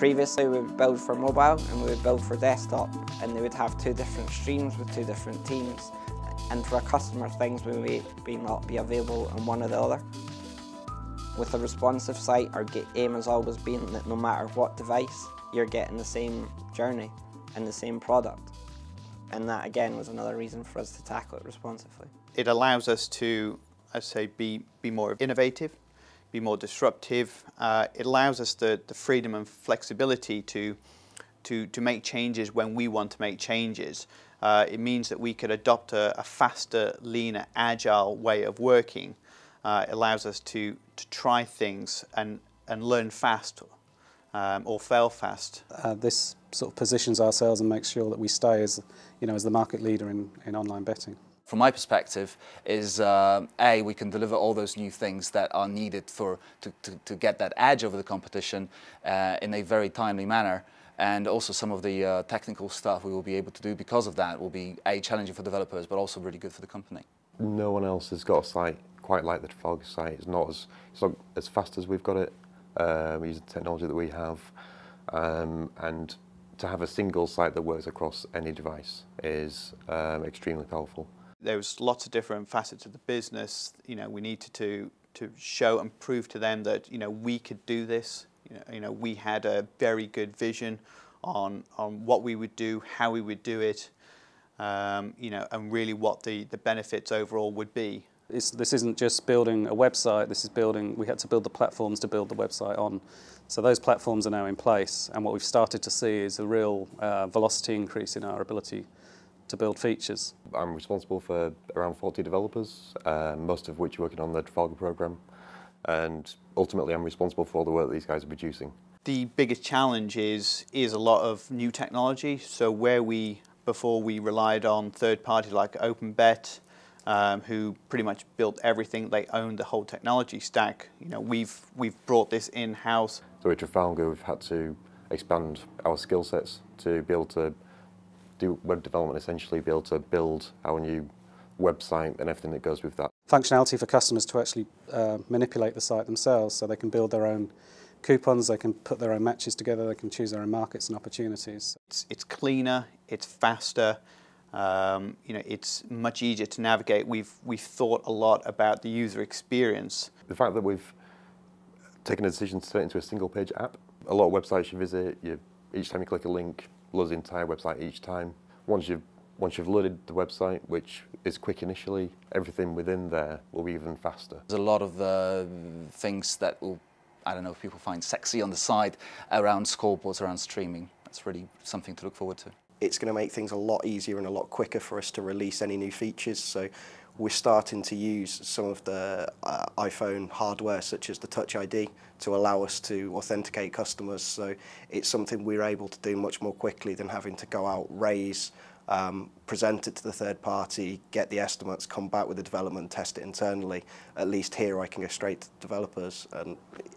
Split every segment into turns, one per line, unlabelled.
Previously we would build for mobile and we would build for desktop and they would have two different streams with two different teams and for a customer things would may not be available on one or the other. With a responsive site our aim has always been that no matter what device you're getting the same journey and the same product and that again was another reason for us to tackle it responsively.
It allows us to, I'd say, be, be more innovative be more disruptive. Uh, it allows us the, the freedom and flexibility to, to, to make changes when we want to make changes. Uh, it means that we could adopt a, a faster, leaner, agile way of working. Uh, it allows us to, to try things and, and learn fast um, or fail fast.
Uh, this sort of positions ourselves and makes sure that we stay as, you know, as the market leader in, in online betting
from my perspective, is uh, A, we can deliver all those new things that are needed for to, to, to get that edge over the competition uh, in a very timely manner. And also some of the uh, technical stuff we will be able to do because of that will be A, challenging for developers, but also really good for the company.
No one else has got a site quite like the Trafalgar site. It's not as, it's not as fast as we've got it. Uh, we use the technology that we have. Um, and to have a single site that works across any device is um, extremely powerful
there was lots of different facets of the business. You know, we needed to to show and prove to them that you know we could do this. You know, you know we had a very good vision on on what we would do, how we would do it. Um, you know, and really what the the benefits overall would be.
It's, this isn't just building a website. This is building. We had to build the platforms to build the website on. So those platforms are now in place, and what we've started to see is a real uh, velocity increase in our ability to build features.
I'm responsible for around 40 developers, uh, most of which are working on the Trafalgar program, and ultimately I'm responsible for all the work that these guys are producing.
The biggest challenge is is a lot of new technology. So where we before we relied on third parties like OpenBet, um, who pretty much built everything. They owned the whole technology stack. You know, we've we've brought this in house.
So at Trafalgar, we've had to expand our skill sets to be able to do web development essentially, be able to build our new website and everything that goes with that.
Functionality for customers to actually uh, manipulate the site themselves so they can build their own coupons, they can put their own matches together, they can choose their own markets and opportunities.
It's, it's cleaner, it's faster, um, you know, it's much easier to navigate. We've, we've thought a lot about the user experience.
The fact that we've taken a decision to turn it into a single page app, a lot of websites you visit, you, each time you click a link, loads the entire website each time. Once you've once you've loaded the website, which is quick initially, everything within there will be even faster.
There's a lot of uh, things that will, I don't know if people find sexy on the side around scoreboards, around streaming. That's really something to look forward to.
It's going to make things a lot easier and a lot quicker for us to release any new features. So we're starting to use some of the uh, iPhone hardware such as the Touch ID to allow us to authenticate customers. So it's something we're able to do much more quickly than having to go out, raise, um, present it to the third party, get the estimates, come back with the development, test it internally. At least here I can go straight to developers and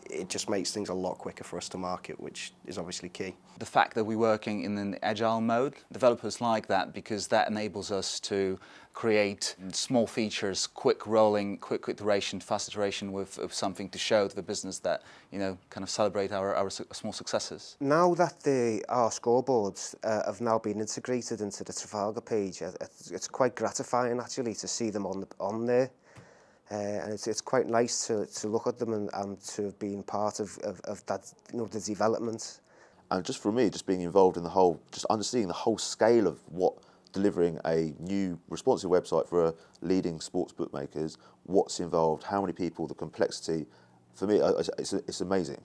it just makes things a lot quicker for us to market, which is obviously key.
The fact that we're working in an agile mode, developers like that because that enables us to create small features, quick rolling, quick iteration, fast iteration with, with something to show to the business that, you know, kind of celebrate our, our small successes.
Now that the, our scoreboards uh, have now been integrated into the Trafalgar page, it's, it's quite gratifying actually to see them on, the, on there. Uh, and it's, it's quite nice to, to look at them and, and to have been part of, of, of that, you know, the development.
And just for me, just being involved in the whole, just understanding the whole scale of what delivering a new responsive website for a leading sports bookmakers, what's involved, how many people, the complexity, for me, it's, it's amazing.